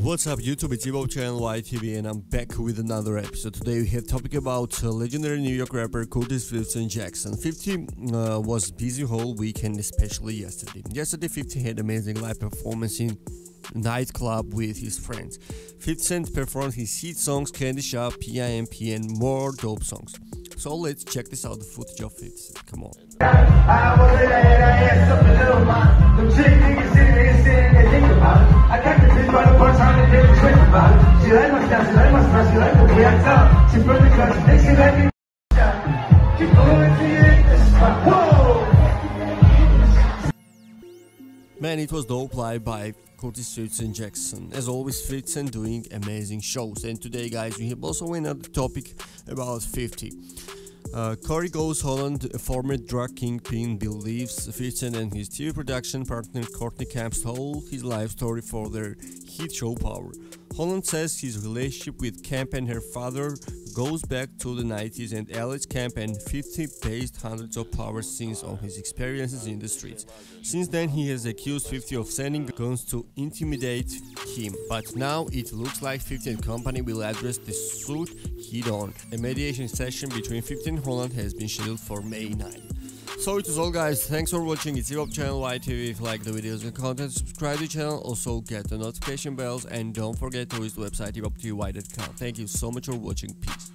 What's up YouTube, it's Evo Channel YTV and I'm back with another episode. Today we have topic about uh, legendary New York rapper Curtis 50 Jackson. 50 uh, was busy whole weekend, especially yesterday. Yesterday 50 had amazing live performance in nightclub with his friends. 50 Cent performed his hit songs Candy Shop, PIMP and more dope songs. So let's check this out, the footage of it. Come on. Man, it was dope live by Curtis Fifty Jackson. As always, Fifty doing amazing shows. And today, guys, we have also another topic about 50. Uh, Corey Goes Holland, a former drug kingpin, believes Fitton and his TV production partner Courtney Kemp stole his life story for their hit show Power. Holland says his relationship with Kemp and her father goes back to the 90s and Alex Kemp and 50 based hundreds of power scenes on his experiences in the streets. Since then, he has accused 50 of sending guns to intimidate him, but now it looks like 15 company will address the suit head on. A mediation session between 15 Holland has been scheduled for May 9. So it is all guys, thanks for watching, it's Hip Channel YTV, if you like the videos and content, subscribe to the channel, also get the notification bells and don't forget to visit the website hiphoptv.com. Thank you so much for watching, peace.